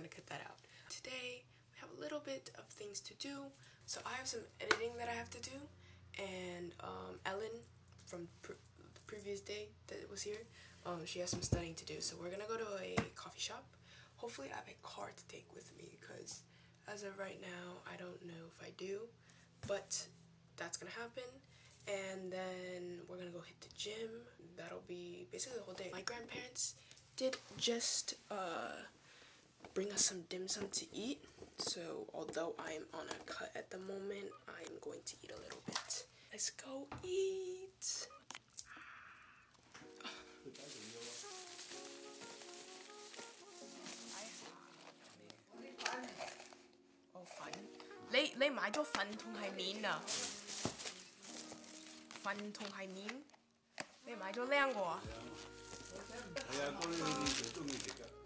gonna cut that out. Today, we have a little bit of things to do. So I have some editing that I have to do. And um, Ellen from the previous day that was here, um, she has some studying to do. So we're gonna go to a coffee shop. Hopefully I have a car to take with me because as of right now, I don't know if I do. But that's gonna happen and then we're gonna go hit the gym that'll be basically the whole day my grandparents did just uh, bring us some dim sum to eat so although i'm on a cut at the moment i'm going to eat a little bit let's go eat oh 粉你你买咗粉同系面啊？粉同系面，你买咗靓个啊？系啊，嗰啲你哋就中意食㗎。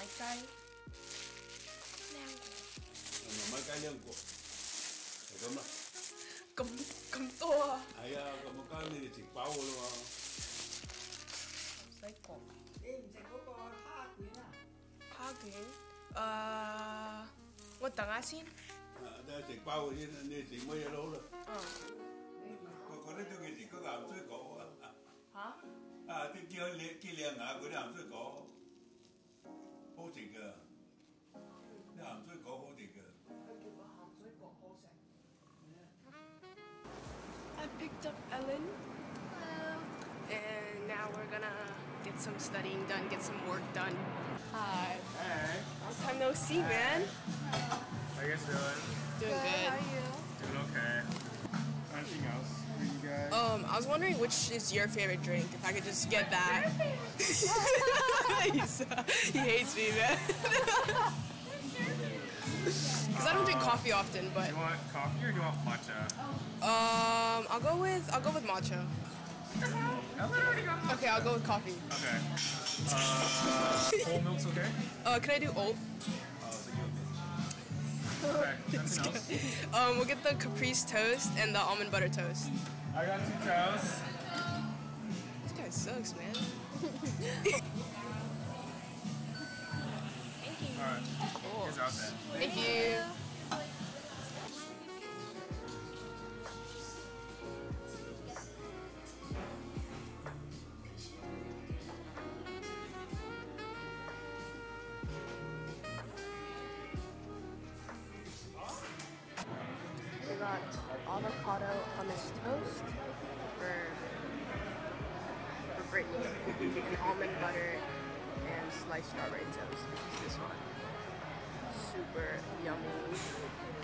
mấy cây Leo Mà mấy cây leo của Để cấm à? Cấm, cấm to. À Ấy à, cấm một cây thì chỉ bao luôn à Giấy cổ. Em sẽ có có 5 quyển à 5 quyển Ờ... Tôi đợi anh xin À, đây chỉ bao thì nên chỉ mấy lỗ rồi Ừ Có, có đấy tôi nghĩ chỉ có làm tôi có Hả? À, thì kia liền kia liền à, cái làm tôi có 好食㗎。啲咸水果好食㗎。佢叫个咸水角好食。 I picked up Ellen. And now we're gonna get some studying done, get some work done. Hi. Hey, Long time no see, man. how you guys doing? Doing good. Doing okay. Anything else For you guys? Um, I was wondering which is your favorite drink. If I could just get that. Uh, he hates me, man. Because I don't drink coffee often, Do but you want coffee or do you want matcha? um, I'll go with I'll go with matcha. Ellen already got matcha. Okay, I'll go with coffee. Okay. Uh, whole milk's okay? Uh, can I do oat? Um, we'll get the caprese toast and the almond butter toast. I got two toasts. This guy sucks, man. Thank you. Alright, then. Thank you. Avocado hummus toast for for Britney, and almond butter and sliced strawberry toast. This one. Super yummy.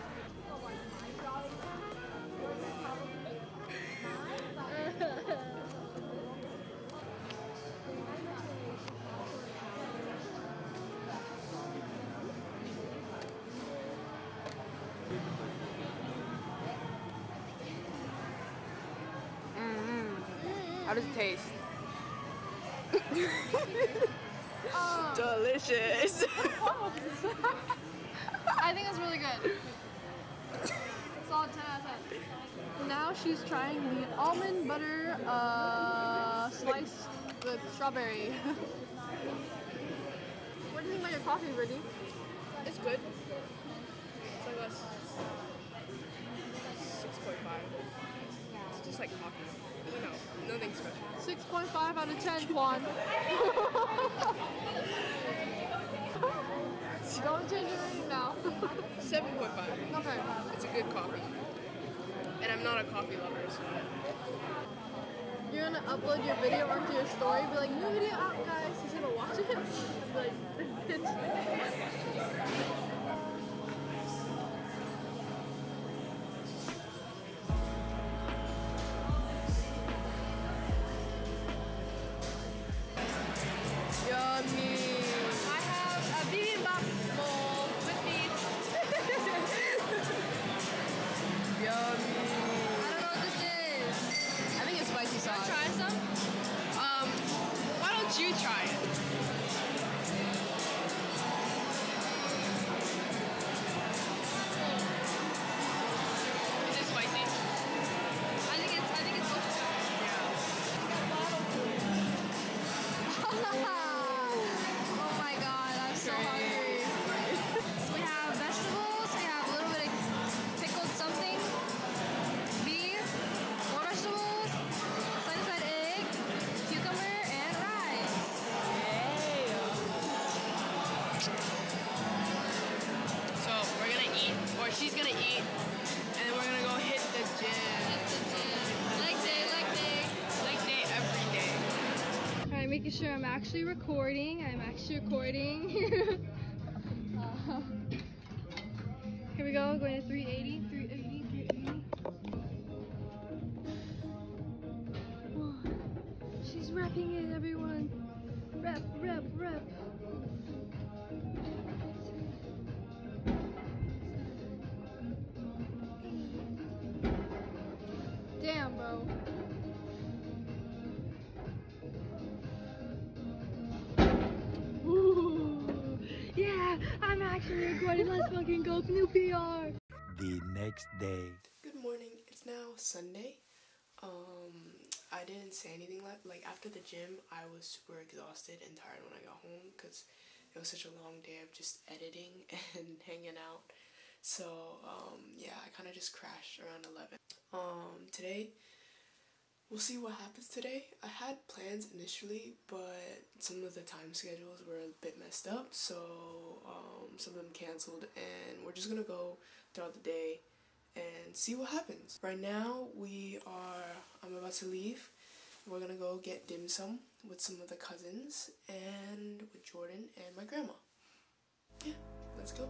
Does it taste? Delicious. I think it's really good. Solid 10 out of 10. Now she's trying the almond butter uh, sliced with strawberry. what do you think about your coffee, Britney? It's good. It's like a six point five. It's just like coffee. You know, nothing special. 6.5 out of 10, Juan. Don't change your rating now. Seven point five. okay. It's a good coffee. And I'm not a coffee lover, so You're gonna upload your video onto your story, be like, new video out, guys. He's gonna watch it. like, sure I'm actually recording. I'm actually recording. uh, here we go, going to 380, 380, 380. Whoa. She's wrapping it, everyone. Actually recording. Let's fucking go, new PR. the next day. Good morning. It's now Sunday. Um, I didn't say anything like like after the gym. I was super exhausted and tired when I got home because it was such a long day of just editing and hanging out. So um, yeah, I kind of just crashed around eleven. Um, today we'll see what happens today. I had plans initially, but some of the time schedules were a bit messed up, so um, some of them canceled, and we're just gonna go throughout the day and see what happens. Right now, we are. I'm about to leave. We're gonna go get dim sum with some of the cousins and with Jordan and my grandma. Yeah, let's go.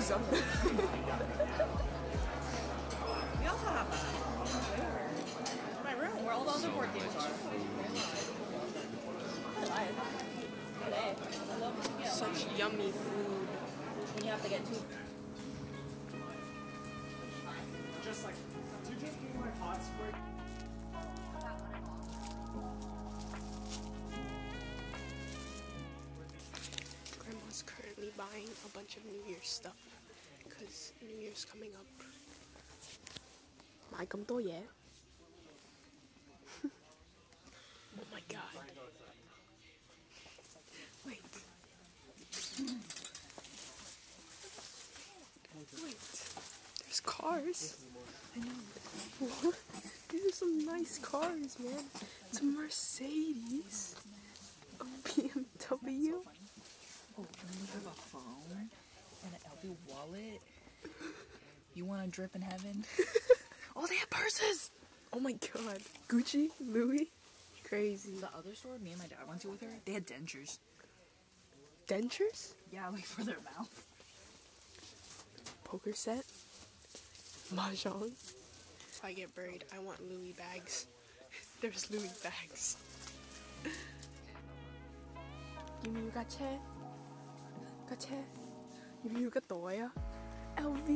Something. We also have that. My room, where all the other board games are. I lied. Today. I love looking at Such yummy food. when you have to get two. Just like, buying a bunch of New Year's stuff because New Year's coming up. 买咁多嘢 Oh my god. Wait. Wait. There's cars. I know. These are some nice cars, man. It's a Mercedes. A BMW. Oh, and we have a phone and an LV wallet. You want to drip in heaven? Oh, they have purses. Oh my god. Gucci, Louis, crazy. The other store me and my dad went to with her, they had dentures. Dentures, Yeah, like for their mouth. poker set, mahjong. If I get buried, I want Louis bags. There's Louis bags. You mean you got chair? You got toya? LV.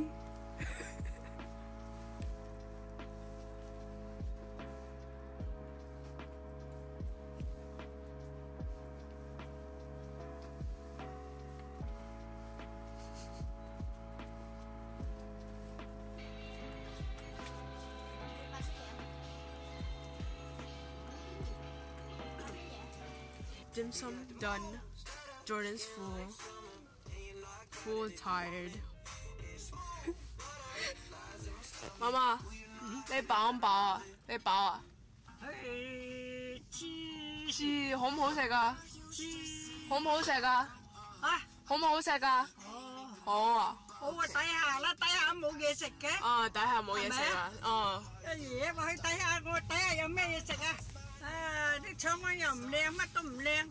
Dim sum done. Jordan's full. Full and tired. Mama, 你饱唔饱啊？你饱啊？诶，黐知好唔好食啊？黐好唔好食啊？啊！好唔好食啊？哦，好啊！好啊，底下啦，底下冇嘢食嘅。啊，底下冇嘢食啊！哦，阿爷话去底下，我底下有咩嘢食啊？啊，啲肠粉又唔靓，乜都唔靓。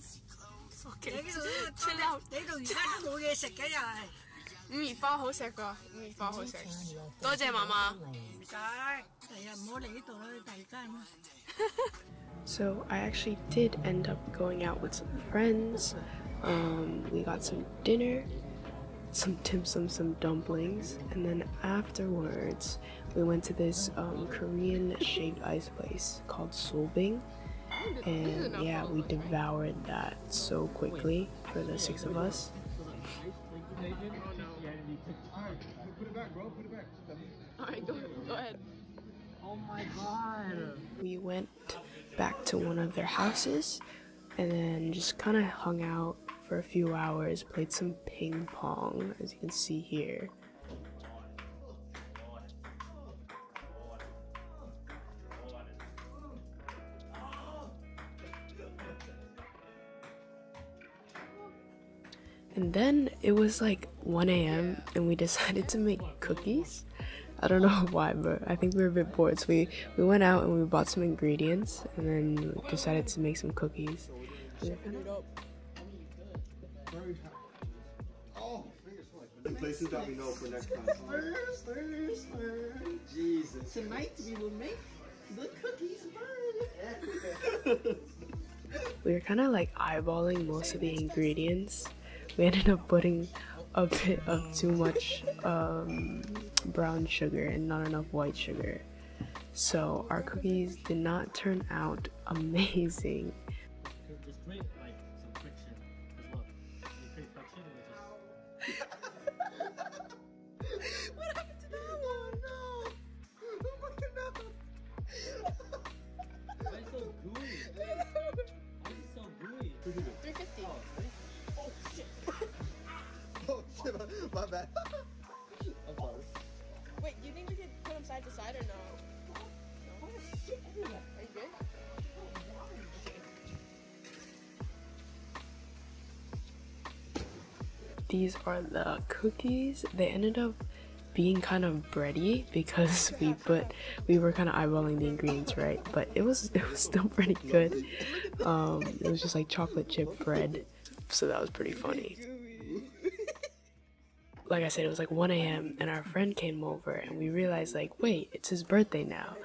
So I actually did end up going out with some friends. Um, we got some dinner, some dim sum, some dumplings, and then afterwards we went to this um, Korean shaved ice place called Sulbing. And yeah, we devoured that so quickly for the six of us. We went back to one of their houses and then just kind of hung out for a few hours, played some ping pong, as you can see here. And then it was like 1 a.m. and we decided to make cookies. I don't know why, but I think we were a bit bored. So we, we went out and we bought some ingredients and then decided to make some cookies. Kinda- Places that we know for next time. Jesus. Tonight we will make the cookies burn. we were kind of like eyeballing most of the ingredients. We ended up putting a bit of too much um, brown sugar and not enough white sugar. So our cookies did not turn out amazing. Bad. I'm sorry. Wait, do you think we could put them side to side or no? no? Are you good? These are the cookies. They ended up being kind of bready because we put we were kind of eyeballing the ingredients right but it was it was still pretty good um it was just like chocolate chip bread so that was pretty funny like i said it was like 1 a.m and our friend came over and we realized like wait it's his birthday now.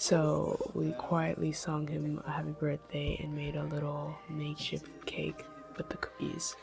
So we quietly sung him a happy birthday and made a little makeshift cake with the cookies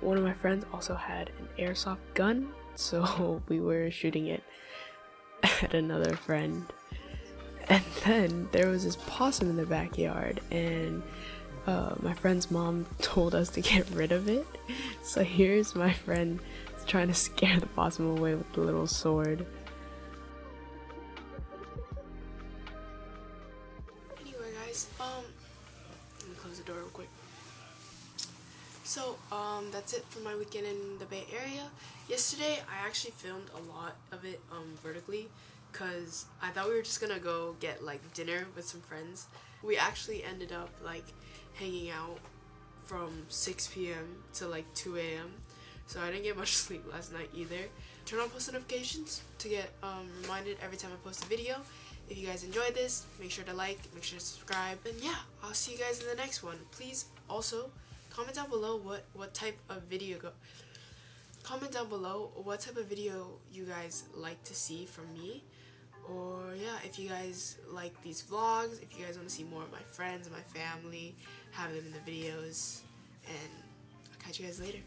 One of my friends also had an airsoft gun, so we were shooting it at another friend. And then there was this possum in the backyard, and uh, my friend's mom told us to get rid of it. So here's my friend trying to scare the possum away with the little sword. Anyway, guys, um, let me close the door real quick. So, um, that's it for my weekend in the Bay Area. Yesterday, I actually filmed a lot of it, um, vertically, because I thought we were just gonna go get, like, dinner with some friends. We actually ended up, like, hanging out from 6 p.m. to, like, 2 a.m. So I didn't get much sleep last night either. Turn on post notifications to get, um, reminded every time I post a video. If you guys enjoyed this, make sure to like, make sure to subscribe, and yeah, I'll see you guys in the next one. Please also comment down below what what type of video go comment down below what type of video you guys like to see from me. Or yeah if you guys like these vlogs if you guys want to see more of my friends and my family have them in the videos and I'll catch you guys later